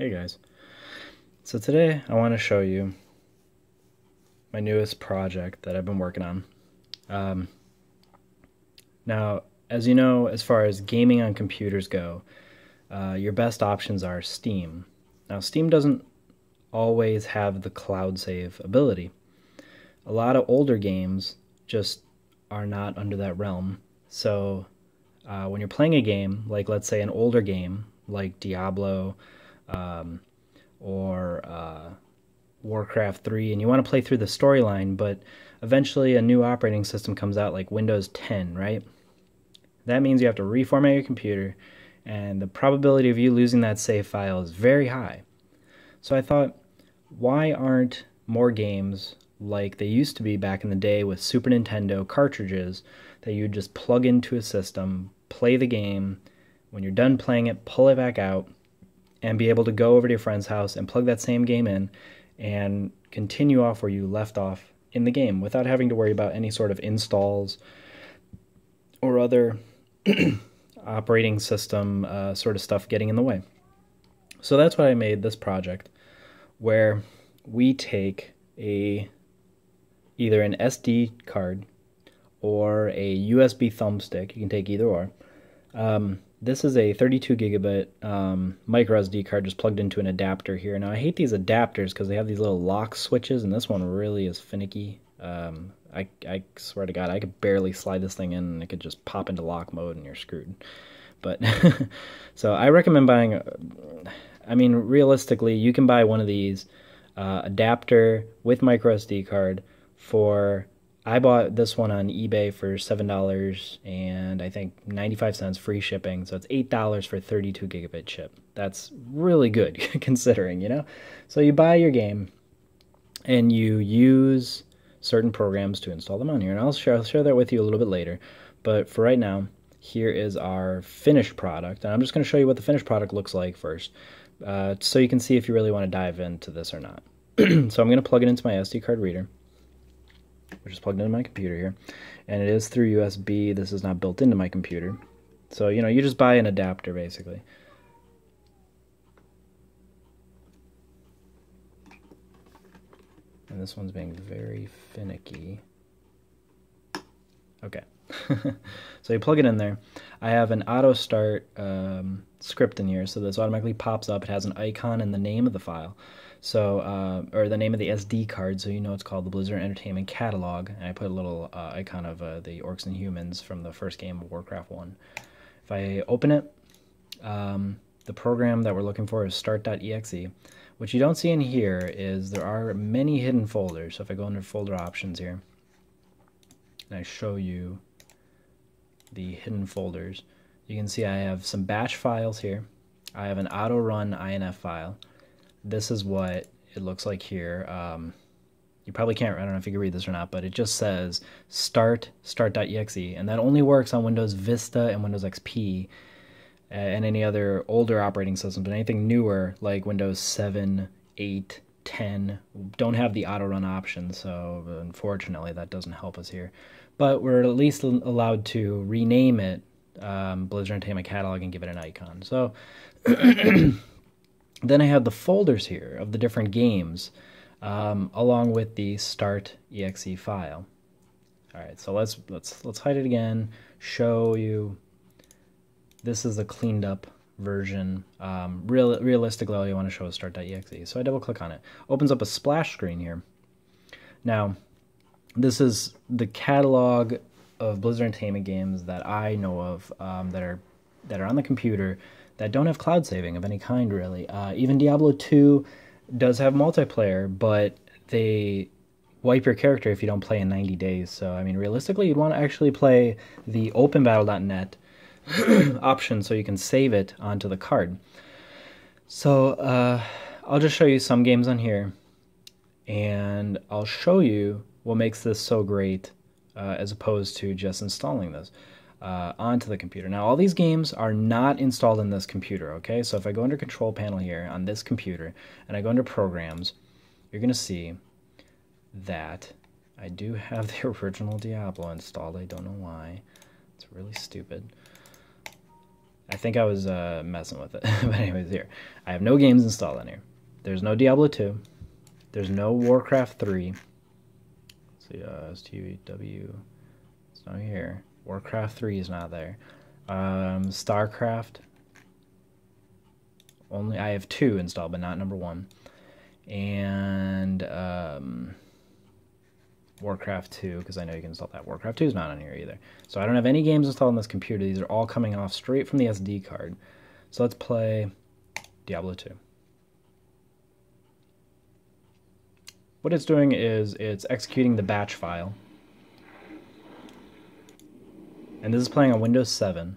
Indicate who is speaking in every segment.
Speaker 1: Hey guys. So today I want to show you my newest project that I've been working on. Um, now, as you know, as far as gaming on computers go, uh, your best options are Steam. Now, Steam doesn't always have the cloud save ability. A lot of older games just are not under that realm. So uh, when you're playing a game, like let's say an older game like Diablo, um, or uh, Warcraft 3, and you want to play through the storyline, but eventually a new operating system comes out like Windows 10, right? That means you have to reformat your computer, and the probability of you losing that save file is very high. So I thought, why aren't more games like they used to be back in the day with Super Nintendo cartridges that you just plug into a system, play the game, when you're done playing it, pull it back out, and be able to go over to your friend's house and plug that same game in and continue off where you left off in the game without having to worry about any sort of installs or other operating system uh, sort of stuff getting in the way. So that's what I made this project where we take a either an SD card or a USB thumbstick. You can take either or. Um, this is a 32 gigabit um, micro SD card just plugged into an adapter here. Now I hate these adapters because they have these little lock switches, and this one really is finicky. Um, I, I swear to God, I could barely slide this thing in, and it could just pop into lock mode, and you're screwed. But so I recommend buying. I mean, realistically, you can buy one of these uh, adapter with micro SD card for I bought this one on eBay for seven dollars and I think ninety five cents free shipping, so it's eight dollars for thirty two gigabit chip. That's really good considering, you know. So you buy your game, and you use certain programs to install them on here, and I'll share I'll share that with you a little bit later. But for right now, here is our finished product, and I'm just going to show you what the finished product looks like first, uh, so you can see if you really want to dive into this or not. so I'm going to plug it into my SD card reader which is plugged into my computer here. And it is through USB. This is not built into my computer. So, you know, you just buy an adapter basically. And this one's being very finicky. Okay. so you plug it in there. I have an auto start um, script in here, so this automatically pops up. It has an icon and the name of the file. So, uh, or the name of the SD card, so you know it's called the Blizzard Entertainment Catalog. And I put a little uh, icon of uh, the Orcs and Humans from the first game of Warcraft 1. If I open it, um, the program that we're looking for is start.exe. What you don't see in here is there are many hidden folders. So if I go under folder options here, and I show you the hidden folders, you can see I have some batch files here. I have an auto run INF file this is what it looks like here. Um, you probably can't, I don't know if you can read this or not, but it just says start start.exe, and that only works on Windows Vista and Windows XP and any other older operating systems, but anything newer like Windows 7, 8, 10 don't have the auto run option, so unfortunately that doesn't help us here. But we're at least allowed to rename it um, Blizzard Entertainment Catalog and give it an icon. So Then I have the folders here of the different games, um, along with the start exe file. All right, so let's let's let's hide it again. Show you. This is a cleaned up version. Um, real realistically, all you want to show is start.exe. So I double click on it. Opens up a splash screen here. Now, this is the catalog of Blizzard Entertainment games that I know of um, that are that are on the computer that don't have cloud saving of any kind, really. Uh, even Diablo 2 does have multiplayer, but they wipe your character if you don't play in 90 days. So, I mean, realistically, you'd want to actually play the openbattle.net option so you can save it onto the card. So, uh, I'll just show you some games on here, and I'll show you what makes this so great uh, as opposed to just installing this uh, onto the computer. Now, all these games are not installed in this computer, okay? So if I go under Control Panel here on this computer, and I go under Programs, you're to see that I do have the original Diablo installed. I don't know why. It's really stupid. I think I was uh, messing with it. but anyways, here. I have no games installed on here. There's no Diablo 2. There's no Warcraft 3. Let's see, uh, STW. It's not here. Warcraft 3 is not there. Um, StarCraft. Only I have two installed, but not number one. And um, Warcraft 2, because I know you can install that. Warcraft 2 is not on here either. So I don't have any games installed on this computer. These are all coming off straight from the SD card. So let's play Diablo 2. What it's doing is it's executing the batch file. And this is playing on Windows 7.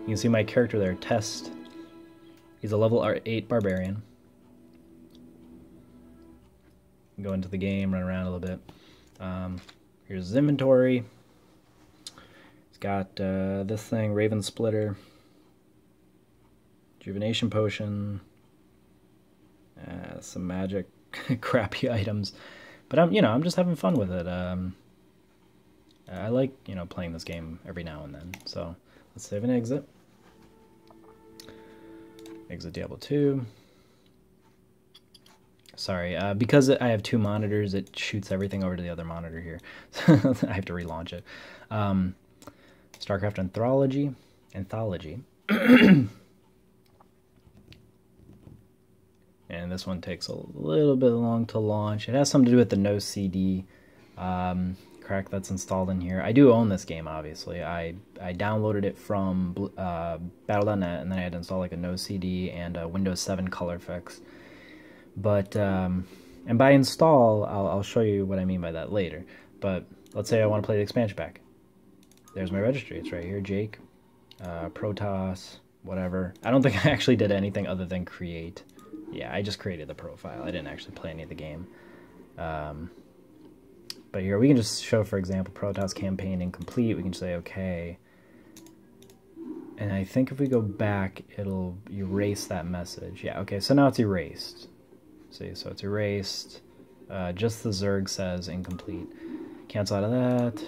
Speaker 1: You can see my character there, Test. He's a level 8 barbarian. Go into the game, run around a little bit. Um, here's his inventory. He's got uh, this thing, Raven Splitter, Rejuvenation Potion, uh, some magic crappy items. But I'm, you know, I'm just having fun with it. Um, I like, you know, playing this game every now and then. So let's save and exit. Exit Diablo 2. Sorry, uh, because I have two monitors, it shoots everything over to the other monitor here. I have to relaunch it. Um, StarCraft Anthology. Anthology. and this one takes a little bit long to launch. It has something to do with the no CD. Um, crack that's installed in here. I do own this game, obviously. I, I downloaded it from uh, Battle.net, and then I had to install like a no CD and a Windows 7 color fix. But, um, and by install, I'll, I'll show you what I mean by that later. But let's say I want to play the expansion pack. There's my registry. It's right here, Jake, uh, Protoss, whatever. I don't think I actually did anything other than create. Yeah, I just created the profile. I didn't actually play any of the game. Um, but here we can just show, for example, Protoss campaign incomplete. We can say okay. And I think if we go back, it'll erase that message. Yeah, okay, so now it's erased. See, so it's erased. Uh, just the Zerg says incomplete. Cancel out of that.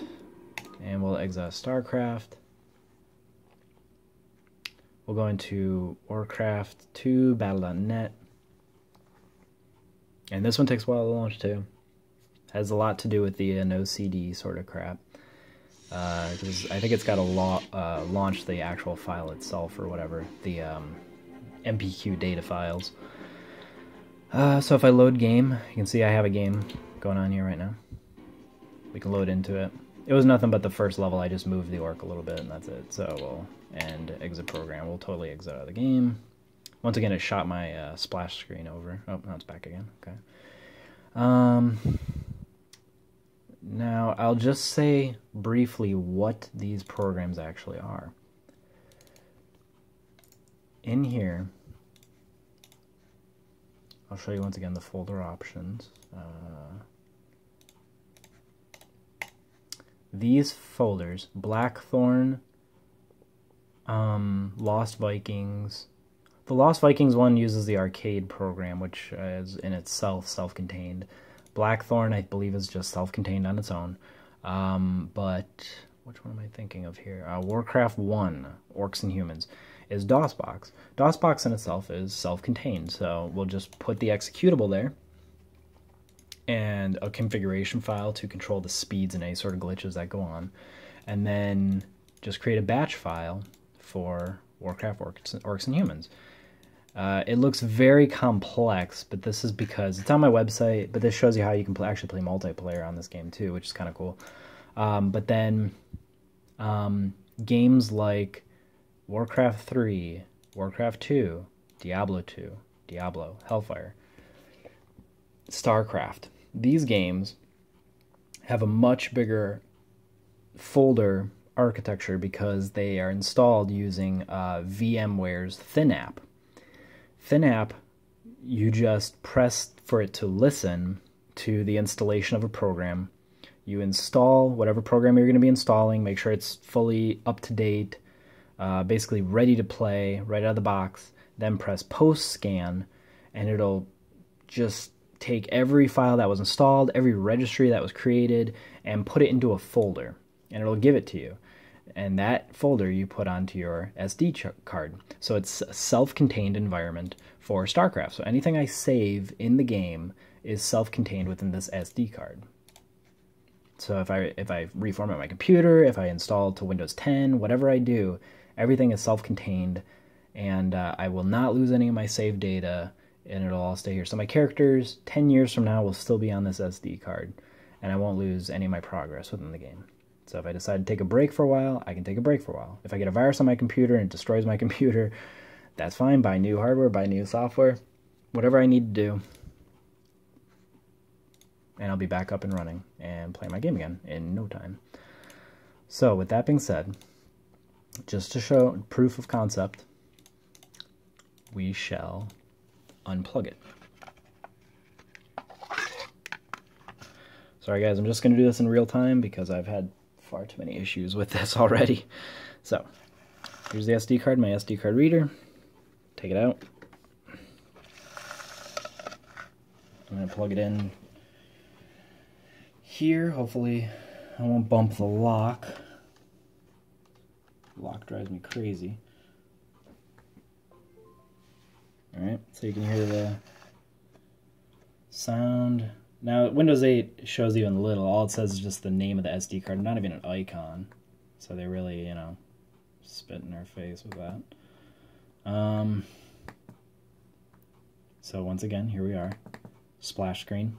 Speaker 1: And we'll exit StarCraft. We'll go into Warcraft 2, Battle.net. And this one takes a while to launch too has a lot to do with the uh, no CD sort of crap. Because uh, I think it's got to uh, launch the actual file itself or whatever, the um, MPQ data files. Uh, so if I load game, you can see I have a game going on here right now. We can load into it. It was nothing but the first level. I just moved the orc a little bit, and that's it. So we'll end exit program. We'll totally exit out of the game. Once again, it shot my uh, splash screen over. Oh, now it's back again. Okay. Um, now, I'll just say briefly what these programs actually are. In here, I'll show you once again the folder options. Uh, these folders, Blackthorne, um, Lost Vikings. The Lost Vikings one uses the arcade program, which is in itself self-contained. Blackthorne, I believe, is just self-contained on its own. Um, but which one am I thinking of here? Uh, Warcraft 1, Orcs and Humans, is DOSBox. DOSBox in itself is self-contained, so we'll just put the executable there and a configuration file to control the speeds and any sort of glitches that go on, and then just create a batch file for Warcraft Orcs, Orcs and Humans. Uh, it looks very complex, but this is because it's on my website, but this shows you how you can play, actually play multiplayer on this game too, which is kind of cool. Um, but then um, games like Warcraft 3, Warcraft 2, Diablo 2, Diablo, Hellfire, StarCraft, these games have a much bigger folder architecture because they are installed using uh, VMware's ThinApp. ThinApp, you just press for it to listen to the installation of a program. You install whatever program you're going to be installing, make sure it's fully up to date, uh, basically ready to play right out of the box. Then press post scan, and it'll just take every file that was installed, every registry that was created, and put it into a folder. and it'll give it to you. And that folder you put onto your SD card. So it's a self contained environment for StarCraft. So anything I save in the game is self contained within this SD card. So if I if I reformat my computer, if I install to Windows 10, whatever I do, everything is self-contained, and uh, I will not lose any of my save data, and it'll all stay here. So my characters, 10 years from now, will still be on this SD card, and I won't lose any of my progress within the game. So if I decide to take a break for a while, I can take a break for a while. If I get a virus on my computer and it destroys my computer, that's fine. Buy new hardware, buy new software, whatever I need to do, and I'll be back up and running and play my game again in no time. So with that being said, just to show proof of concept, we shall unplug it. Sorry guys, I'm just going to do this in real time because I've had far too many issues with this already. So, here's the SD card, my SD card reader. Take it out. I'm going to plug it in here. Hopefully I won't bump the lock. Lock drives me crazy. Alright, so you can hear the sound. Now, Windows 8 shows even little. All it says is just the name of the SD card, not even an icon. So they really, you know, spit in our face with that. Um, so once again, here we are. Splash screen.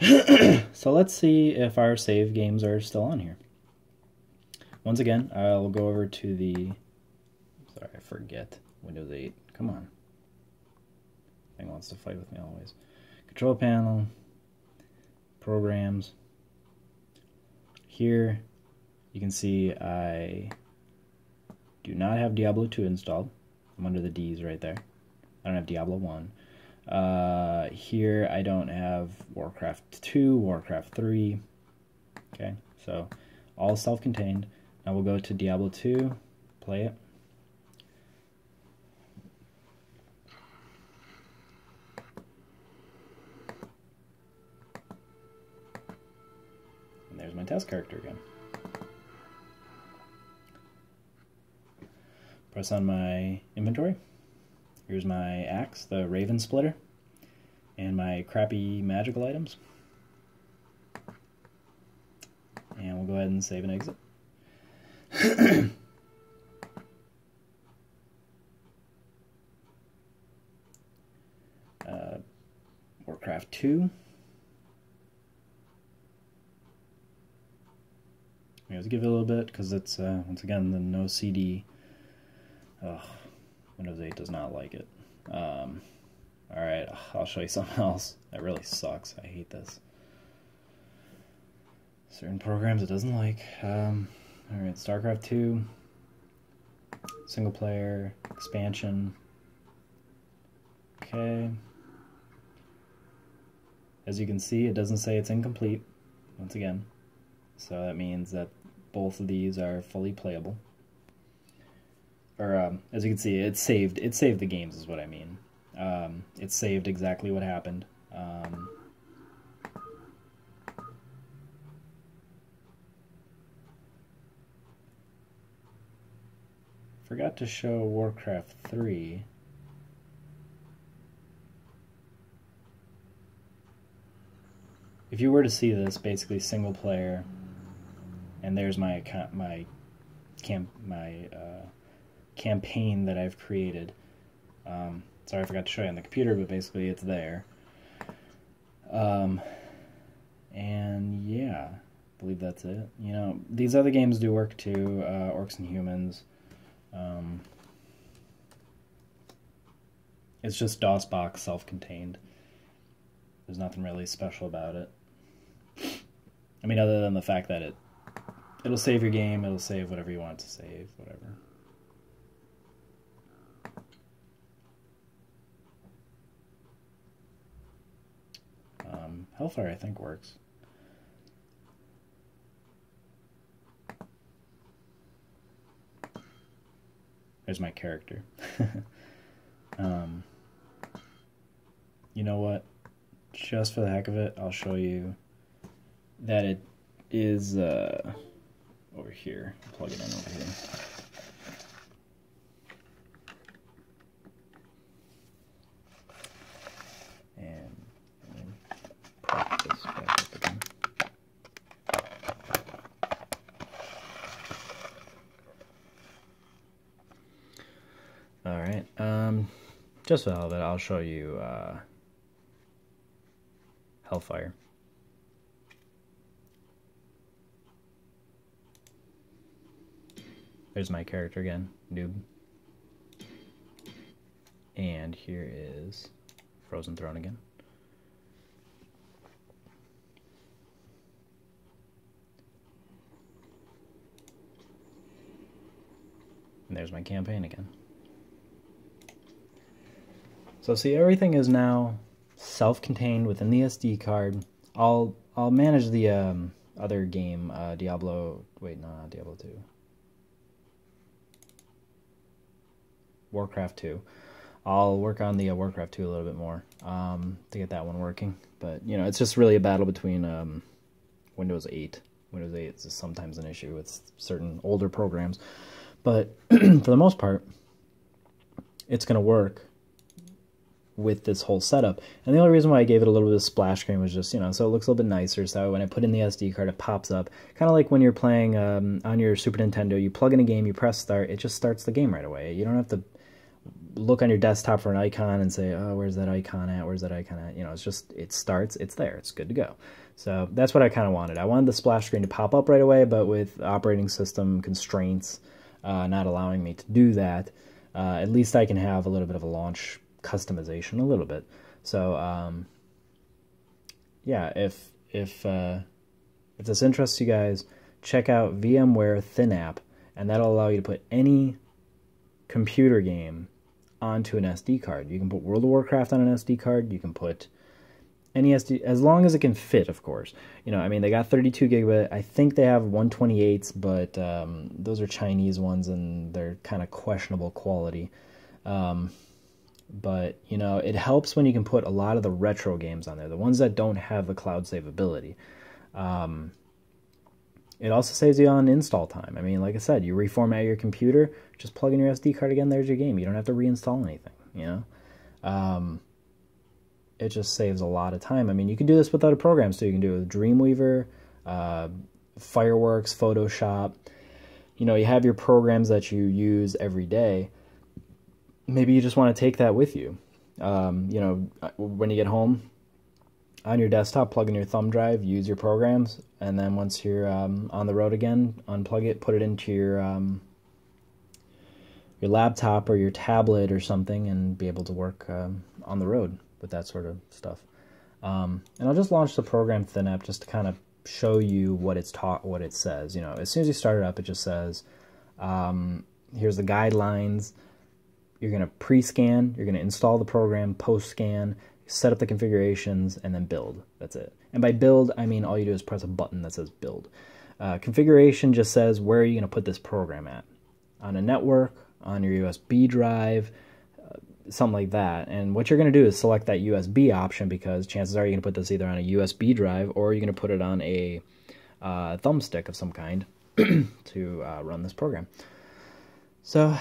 Speaker 1: so let's see if our save games are still on here. Once again, I'll go over to the, sorry, I forget, Windows 8. Come on. Thing wants to fight with me always. Control panel, programs. Here, you can see I do not have Diablo 2 installed. I'm under the D's right there. I don't have Diablo 1. Uh, here I don't have Warcraft 2, Warcraft 3. Okay, so all self-contained. Now we'll go to Diablo 2, play it. Character again. Press on my inventory. Here's my axe, the Raven Splitter, and my crappy magical items. And we'll go ahead and save and exit. uh, Warcraft 2. Give it a little bit because it's, uh, once again, the no CD. Ugh. Windows 8 does not like it. Um, Alright, I'll show you something else. That really sucks. I hate this. Certain programs it doesn't like. Um, Alright, StarCraft 2. Single player. Expansion. Okay. As you can see, it doesn't say it's incomplete. Once again. So that means that both of these are fully playable or um, as you can see, it saved it saved the games is what I mean. Um, it saved exactly what happened. Um, forgot to show Warcraft 3. If you were to see this, basically single player, and there's my my camp, my uh, campaign that I've created. Um, sorry, I forgot to show you on the computer, but basically it's there. Um, and yeah, I believe that's it. You know, these other games do work too, uh, Orcs and Humans. Um, it's just DOSBox self-contained. There's nothing really special about it. I mean, other than the fact that it it'll save your game, it'll save whatever you want to save, whatever. Um, Hellfire, I think, works. There's my character. um, you know what? Just for the heck of it, I'll show you that it is uh, over here. Plug it in over here. And prop this back up again. All right. Um, just for hell of it, I'll show you uh, Hellfire. There's my character again, noob. And here is Frozen Throne again. And there's my campaign again. So see, everything is now self-contained within the SD card. I'll I'll manage the um, other game, uh, Diablo. Wait, no, Diablo two. Warcraft two. I'll work on the uh, Warcraft two a little bit more um, to get that one working. But you know, it's just really a battle between um, Windows 8. Windows 8 is sometimes an issue with certain older programs, but for the most part, it's going to work with this whole setup. And the only reason why I gave it a little bit of splash screen was just, you know, so it looks a little bit nicer. So when I put in the SD card, it pops up. Kind of like when you're playing um, on your Super Nintendo, you plug in a game, you press start, it just starts the game right away. You don't have to look on your desktop for an icon and say, oh, where's that icon at? Where's that icon at? You know, it's just, it starts, it's there, it's good to go. So that's what I kind of wanted. I wanted the splash screen to pop up right away, but with operating system constraints uh, not allowing me to do that, uh, at least I can have a little bit of a launch customization a little bit. So um, yeah, if if uh, if this interests you guys, check out VMware ThinApp, and that'll allow you to put any computer game onto an SD card. You can put World of Warcraft on an SD card. You can put any SD as long as it can fit, of course. You know, I mean, they got 32 gigabit. I think they have 128s, but um, those are Chinese ones and they're kind of questionable quality. Um, but you know it helps when you can put a lot of the retro games on there the ones that don't have the cloud save ability um, it also saves you on install time. I mean like i said you reformat your computer just plug in your sd card again there's your game. You don't have to reinstall anything you know? Um, it just saves a lot of time. I mean you can do this with other programs so you can do it with dreamweaver uh, fireworks photoshop. You know you have your programs that you use every day. Maybe you just want to take that with you. Um, you know, when you get home on your desktop, plug in your thumb drive, use your programs, and then once you're um, on the road again, unplug it, put it into your um, your laptop or your tablet or something, and be able to work um, on the road with that sort of stuff. Um, and I'll just launch the program ThinApp just to kind of show you what it's taught, what it says. You know, as soon as you start it up, it just says, um, "Here's the guidelines." You're going to pre-scan, you're going to install the program, post-scan, set up the configurations, and then build. That's it. And by build, I mean all you do is press a button that says build. Uh, configuration just says where are you going to put this program at? On a network, on your USB drive, uh, something like that. And what you're going to do is select that USB option because chances are you're going to put this either on a USB drive or you're going to put it on a uh, thumbstick of some kind to uh, run this program. So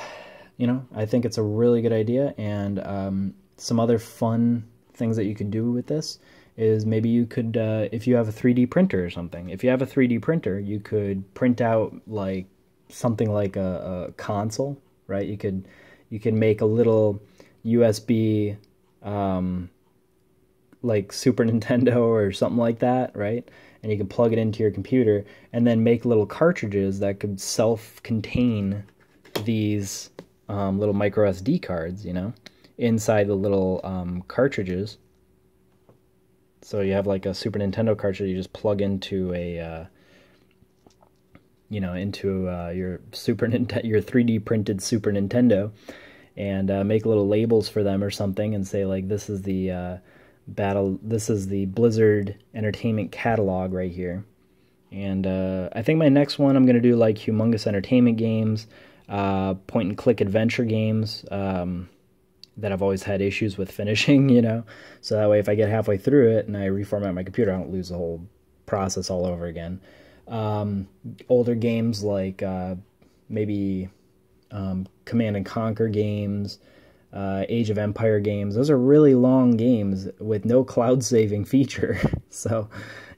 Speaker 1: you know, I think it's a really good idea. And um, some other fun things that you could do with this is maybe you could, uh, if you have a 3D printer or something, if you have a 3D printer, you could print out like something like a, a console, right? You could you can make a little USB um, like Super Nintendo or something like that, right? And you can plug it into your computer and then make little cartridges that could self-contain these um, little micro SD cards, you know, inside the little um, cartridges. So you have like a Super Nintendo cartridge you just plug into a, uh, you know, into uh, your Super Nintendo, your 3D printed Super Nintendo, and uh, make little labels for them or something, and say like this is the uh, battle, this is the Blizzard Entertainment catalog right here. And uh, I think my next one I'm gonna do like humongous entertainment games uh, point and click adventure games um, that I've always had issues with finishing, you know. So that way, if I get halfway through it and I reformat my computer, I don't lose the whole process all over again. Um, older games like uh, maybe um, Command and Conquer games, uh, Age of Empire games. Those are really long games with no cloud saving feature. so,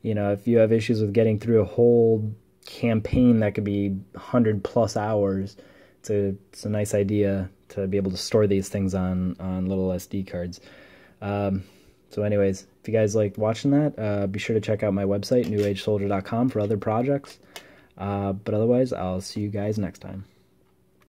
Speaker 1: you know, if you have issues with getting through a whole campaign that could be 100 plus hours, it's a, it's a nice idea to be able to store these things on, on little SD cards. Um, so anyways, if you guys liked watching that, uh, be sure to check out my website, newagesoldier.com, for other projects. Uh, but otherwise, I'll see you guys next time.